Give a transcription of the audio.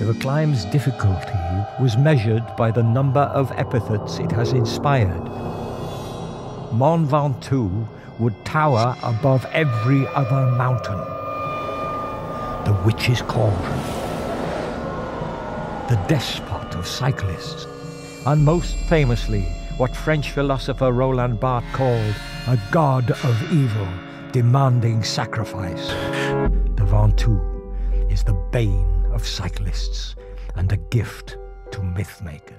The climb's difficulty was measured by the number of epithets it has inspired. Mont Ventoux would tower above every other mountain. The Witch's Cauldron. The despot of cyclists. And most famously, what French philosopher Roland Barthes called a god of evil demanding sacrifice. The Ventoux is the bane of cyclists and a gift to myth makers.